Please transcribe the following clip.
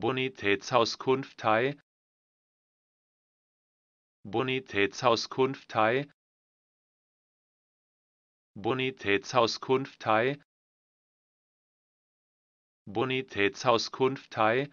Bonitätsauskunftei Bonitätsauskunftei Bonitätsauskunftei Bonitätsauskunftei